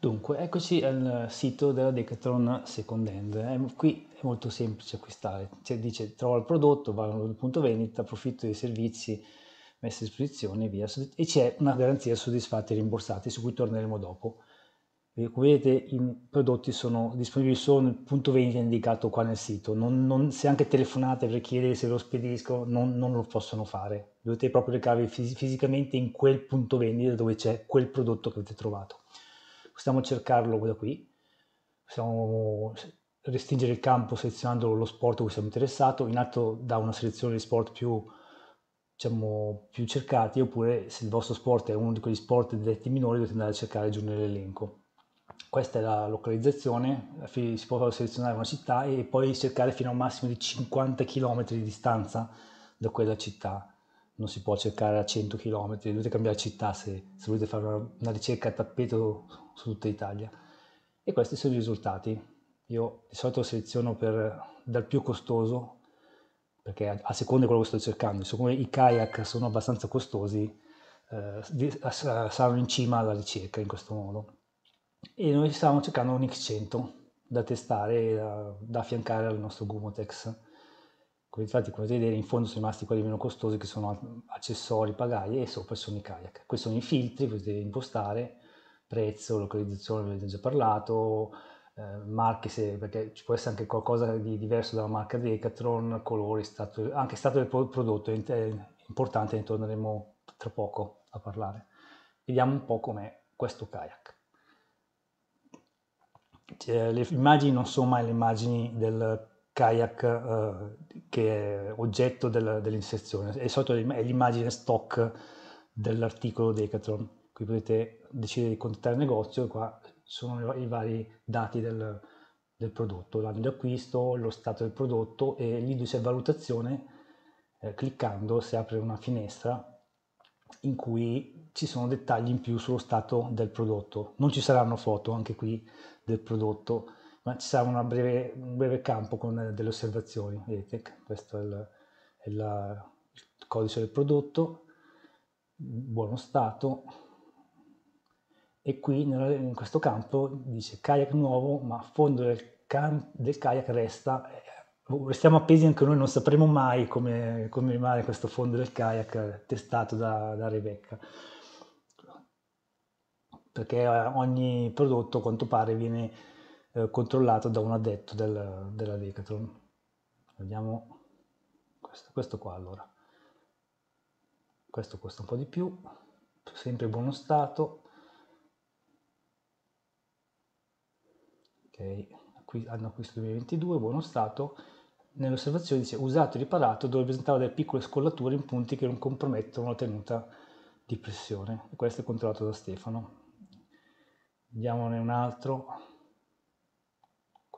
Dunque, eccoci al sito della Decathlon Second Hand. Eh, qui è molto semplice acquistare. Cioè, dice trova il prodotto, va al punto vendita, approfitto dei servizi messi a disposizione via. E c'è una garanzia soddisfatti e rimborsati su cui torneremo dopo. Come vedete i prodotti sono disponibili solo nel punto vendita indicato qua nel sito. Non, non, se anche telefonate per chiedere se lo spedisco, non, non lo possono fare. Dovete proprio recarvi fis- fisicamente in quel punto vendita dove c'è quel prodotto che avete trovato possiamo cercarlo da qui, possiamo restringere il campo selezionando lo sport a cui siamo interessati, in alto da una selezione di sport più, diciamo, più cercati, oppure se il vostro sport è uno di quegli sport diretti minori dovete andare a cercare giù nell'elenco. Questa è la localizzazione, si può selezionare una città e poi cercare fino a un massimo di 50 km di distanza da quella città non si può cercare a 100 km, dovete cambiare città se, se volete fare una, una, ricerca a tappeto su tutta Italia. E questi sono i risultati. Io di solito seleziono per, dal più costoso, perché a, a seconda di quello che sto cercando, siccome i kayak sono abbastanza costosi, eh, saranno in cima alla ricerca in questo modo. E noi stavamo cercando un X100 da testare da, da affiancare al nostro Gumotex Infatti, come vedete, in fondo sono rimasti quelli meno costosi che sono accessori, pagaie e sopra sono i kayak. Questi sono i filtri, potete impostare, prezzo, localizzazione, ve ho già parlato, eh, marche, se, perché ci può essere anche qualcosa di diverso dalla marca Decathlon, colori, stato, anche stato del prodotto è importante, ne torneremo tra poco a parlare. Vediamo un po' com'è questo kayak. Cioè, le immagini non sono mai le immagini del kayak eh, che è oggetto del, dell'inserzione. È, sotto, è l'immagine stock dell'articolo Decathlon. Qui potete decidere di contattare il negozio e qua sono i, i vari dati del, del, prodotto, l'anno di acquisto, lo stato del prodotto e l'indice valutazione, eh, cliccando si apre una finestra in cui ci sono dettagli in più sullo stato del prodotto. Non ci saranno foto anche qui del prodotto, ma ci sarà breve, un breve campo con delle osservazioni, vedete, questo è, il, è la, il codice del prodotto, buono stato, e qui in questo campo dice kayak nuovo, ma fondo del, del kayak resta, restiamo appesi anche noi, non sapremo mai come, come rimane questo fondo del kayak testato da, da Rebecca. Perché ogni prodotto a quanto pare viene eh, controllato da un addetto del, della Decathlon. Vediamo questo, questo qua allora. Questo costa un po' di più, sempre in buono stato. Ok, qui hanno acquisto 2022, buono stato. Nell'osservazione dice usato e riparato dove presentava delle piccole scollature in punti che non compromettono la tenuta di pressione. E questo è controllato da Stefano. Vediamone un altro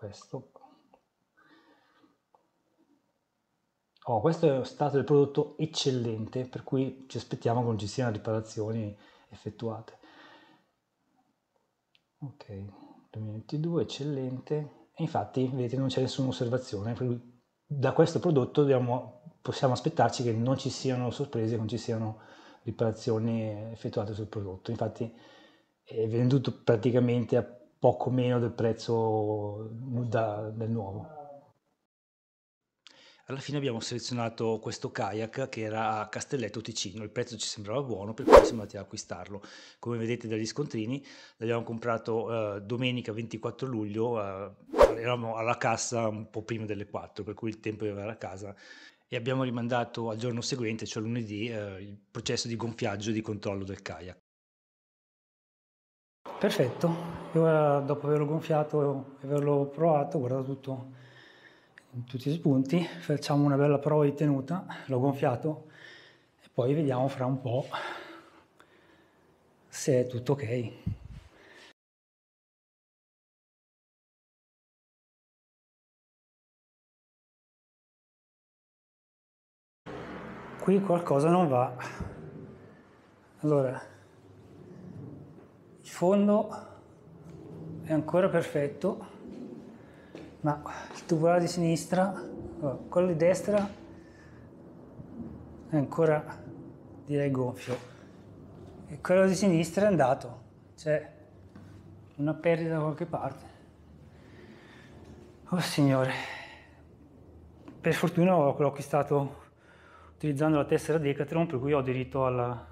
questo. Oh, questo è stato del prodotto eccellente, per cui ci aspettiamo che non ci siano riparazioni effettuate. Ok, 2022, eccellente. E infatti, vedete, non c'è nessuna osservazione. Da questo prodotto dobbiamo, possiamo aspettarci che non ci siano sorprese, non ci siano riparazioni effettuate sul prodotto. Infatti è venduto praticamente a poco meno del prezzo da, del nuovo. Alla fine abbiamo selezionato questo kayak che era a Castelletto Ticino, il prezzo ci sembrava buono per cui siamo andati ad acquistarlo. Come vedete dagli scontrini l'abbiamo comprato eh, domenica 24 luglio, eh, eravamo alla cassa un po' prima delle 4 per cui il tempo di arrivare a casa e abbiamo rimandato al giorno seguente, cioè lunedì, eh, il processo di gonfiaggio e di controllo del kayak. Perfetto, e ora dopo averlo gonfiato e averlo provato, guardato tutto, tutti i spunti, facciamo una bella prova di tenuta, l'ho gonfiato e poi vediamo fra un po' se è tutto ok. Qui qualcosa non va. Allora, fondo è ancora perfetto, ma il tubolare di sinistra, quello di destra è ancora direi gonfio e quello di sinistra è andato, cioè una perdita da qualche parte. Oh signore, per fortuna l'ho acquistato utilizzando la tessera Decathlon per cui ho diritto alla,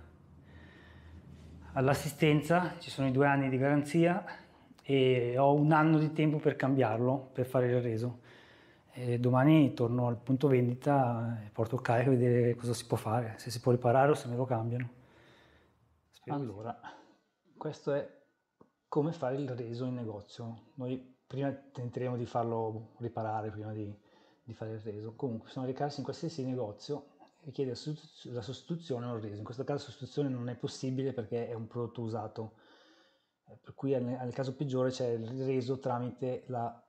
all'assistenza, ci sono i due anni di garanzia e ho un anno di tempo per cambiarlo, per fare il reso. E domani torno al punto vendita e porto il kayak a vedere cosa si può fare, se si può riparare o se me lo cambiano. Spero allora, questo è come fare il reso in negozio. Noi prima tenteremo di farlo riparare prima di, di fare il reso. Comunque, bisogna recarsi in qualsiasi negozio e chiedere la sostituzione o il reso. In questo caso la sostituzione non è possibile perché è un prodotto usato, eh, per cui nel, caso peggiore c'è il reso tramite la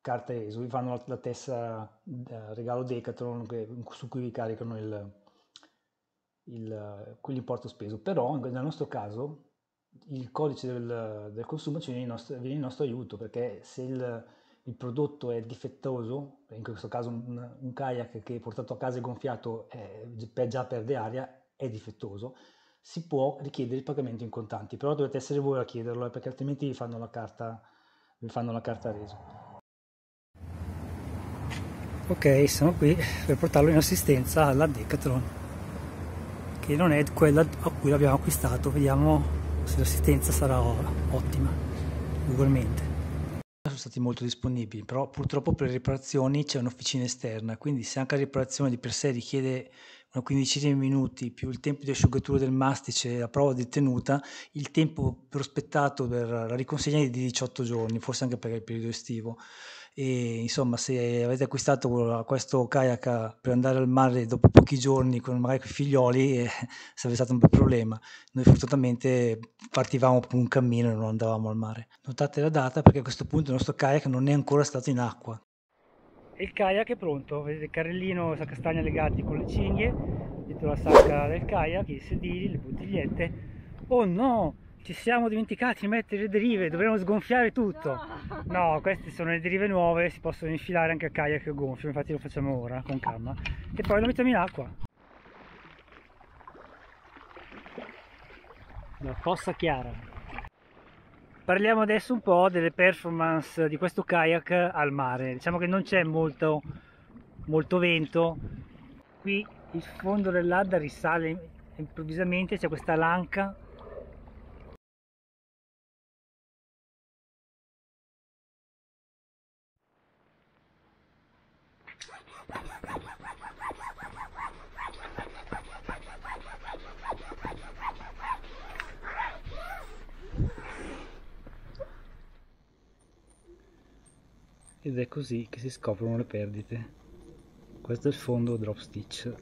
carta reso. Vi fanno la, tessera eh, regalo Decathlon su cui vi caricano il, il, quell'importo speso. Però nel nostro caso il codice del, del consumo viene in, nostro, viene in nostro aiuto perché se il, il, prodotto è difettoso, in questo caso un, un kayak che portato a casa e gonfiato è, già perde aria, è difettoso, si può richiedere il pagamento in contanti, però dovete essere voi a chiederlo eh, perché altrimenti vi fanno la carta, vi fanno la carta reso. Ok, sono qui per portarlo in assistenza alla Decathlon, che non è quella a cui l'abbiamo acquistato, vediamo se l'assistenza sarà ottima ugualmente stati molto disponibili però purtroppo per le riparazioni c'è un'officina esterna quindi se anche la riparazione di per sé richiede una quindicina di minuti più il tempo di asciugatura del mastice e la prova di tenuta il tempo prospettato per la riconsegna è di 18 giorni forse anche per il periodo estivo e insomma se avete acquistato questo kayak per andare al mare dopo pochi giorni con magari con i figlioli eh, sarebbe stato un bel problema. Noi fortunatamente partivamo per un cammino e non andavamo al mare. Notate la data perché a questo punto il nostro kayak non è ancora stato in acqua. Il kayak è pronto. Vedete il carrellino la castagna legati con le cinghie dietro la sacca del kayak i sedili le bottigliette. Oh no ci siamo dimenticati di mettere le derive, dovremmo sgonfiare tutto. No. no. queste sono le derive nuove, si possono infilare anche a kayak gonfio, infatti lo facciamo ora con calma. E poi lo mettiamo in acqua. La fossa chiara. Parliamo adesso un po' delle performance di questo kayak al mare. Diciamo che non c'è molto, molto vento. Qui il fondo dell'Adda risale improvvisamente, c'è questa lanca ed è così che si scoprono le perdite. Questo è il fondo drop stitch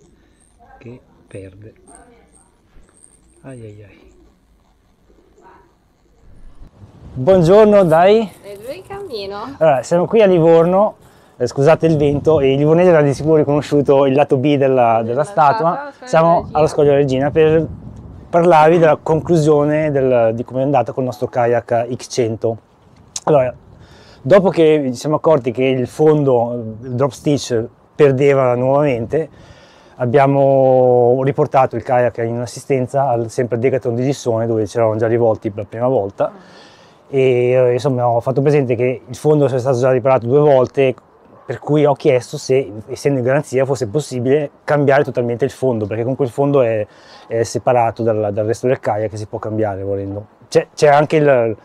che perde. Ai ai ai. Buongiorno dai. E lui in cammino. Allora siamo qui a Livorno eh, scusate il vento e i livornesi hanno di sicuro riconosciuto il lato B della, della statua. siamo allo Scoglio Regina per parlarvi della conclusione del, di come è andata con il nostro kayak X100 allora Dopo che ci siamo accorti che il fondo, il drop stitch, perdeva nuovamente, abbiamo riportato il kayak in assistenza al sempre Decathlon di Gissone dove ci eravamo già rivolti per la prima volta. E eh, insomma ho fatto presente che il fondo è stato già riparato due volte per cui ho chiesto se essendo in garanzia fosse possibile cambiare totalmente il fondo perché comunque il fondo è, è separato dal, dal, resto del kayak che si può cambiare volendo. C'è anche il,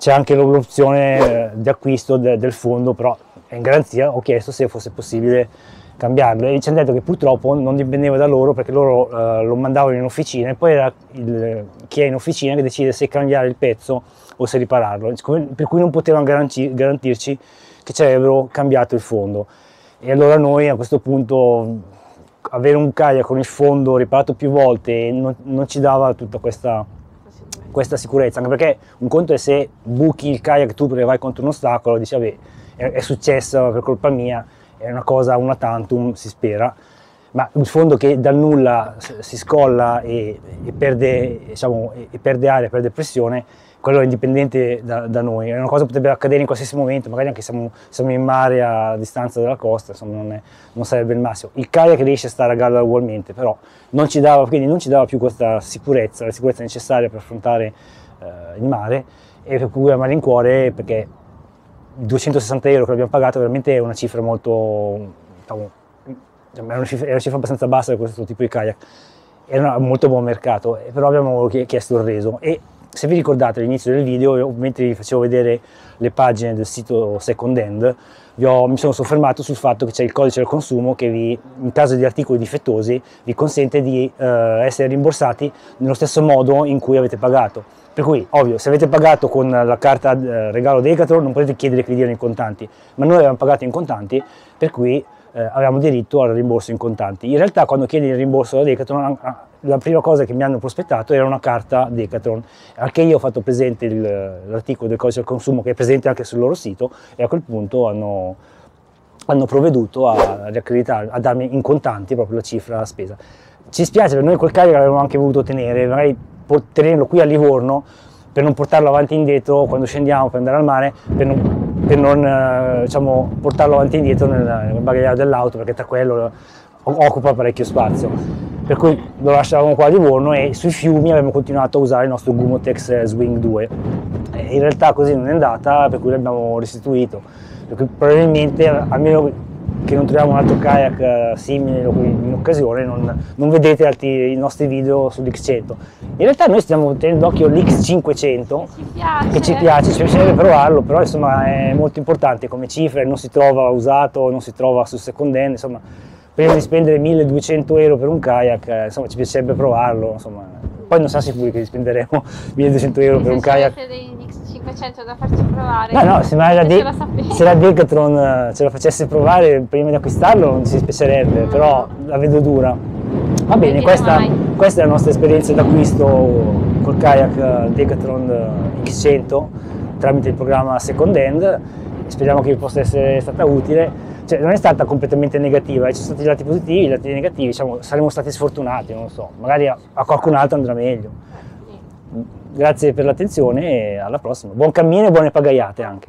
c'è anche l'opzione eh, di acquisto de, del fondo, però in garanzia, ho chiesto se fosse possibile cambiarlo. E ci hanno detto che purtroppo non dipendeva da loro perché loro uh, lo mandavano in officina e poi era il, chi è in officina che decide se cambiare il pezzo o se ripararlo, per cui non potevano garanti, garantirci che ci avrebbero cambiato il fondo. E allora noi a questo punto avere un kayak con il fondo riparato più volte non, non ci dava tutta questa questa sicurezza, anche perché un conto è se buchi il kayak tu perché vai contro un ostacolo, dici vabbè è, è successo per colpa mia, è una cosa una tantum, si spera, ma il fondo che dal nulla si scolla e, e, perde, diciamo, e perde aria, perde pressione, quello è indipendente da, da, noi, è una cosa che potrebbe accadere in qualsiasi momento, magari anche se siamo, siamo in mare a distanza dalla costa, insomma non, è, non, sarebbe il massimo. Il kayak riesce a stare a galla ugualmente, però non dava, non ci dava più questa sicurezza, la sicurezza necessaria per affrontare eh, il mare e per cui a malincuore perché 260 euro che abbiamo pagato veramente è una cifra molto, diciamo, è una cifra, è una cifra abbastanza bassa per questo tipo di kayak, era un molto buon mercato, però abbiamo chiesto il reso. E se vi ricordate all'inizio del video, mentre vi facevo vedere le pagine del sito Second Hand, ho, mi sono soffermato sul fatto che c'è il codice del consumo che vi, in caso di articoli difettosi vi consente di eh, essere rimborsati nello stesso modo in cui avete pagato. Per cui, ovvio, se avete pagato con la carta eh, regalo Decathlon non potete chiedere che vi diano in contanti, ma noi abbiamo pagato in contanti, per cui eh, avevamo diritto al rimborso in contanti. In realtà quando chiedi il rimborso da Decathlon, la prima cosa che mi hanno prospettato era una carta Decathlon, anche io ho fatto presente l'articolo del codice del consumo che è presente anche sul loro sito e a quel punto hanno, hanno provveduto a a darmi in contanti proprio la cifra spesa. Ci spiace, per noi quel carico l'avremmo anche voluto tenere, magari tenerlo qui a Livorno per non portarlo avanti e indietro quando scendiamo per andare al mare, per non per non eh, diciamo, portarlo avanti e indietro nel, nel bagagliaio dell'auto perché tra quello occupa parecchio spazio. Per cui lo lasciavamo qua a Livorno e sui fiumi abbiamo continuato a usare il nostro Gumotex Swing 2. In realtà così non è andata, per cui l'abbiamo restituito. Per cui probabilmente, almeno che non troviamo un altro kayak eh, simile in occasione, non, non vedete altri, i nostri video sull'X100. In realtà noi stiamo tenendo d'occhio l'X500, che ci piace, ci piacerebbe provarlo, però insomma è molto importante come cifre, non si trova usato, non si trova su second hand, insomma prima di spendere 1200 euro per un kayak, eh, insomma ci piacerebbe provarlo, insomma. poi non siamo sicuri che spenderemo 1200 euro per un kayak. 500 da farci provare. No, no, se, la, De- se la Decathlon eh, ce la facesse provare prima di acquistarlo non ci spiacerebbe, mm. però la vedo dura. Va bene, questa, questa, è la nostra esperienza d'acquisto col kayak eh, Decathlon eh, X100 tramite il programma Second Hand. Speriamo che vi possa essere stata utile. Cioè, non è stata completamente negativa, ci sono stati i lati positivi, i lati negativi, diciamo, saremmo stati sfortunati, non so, magari a, a qualcun altro andrà meglio. Grazie per l'attenzione e alla prossima. Buon cammino e buone pagaiate anche.